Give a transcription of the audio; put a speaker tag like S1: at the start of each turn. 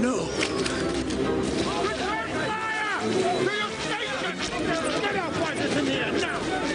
S1: No. Return fire!
S2: To your stations! Get our fighters in here, now!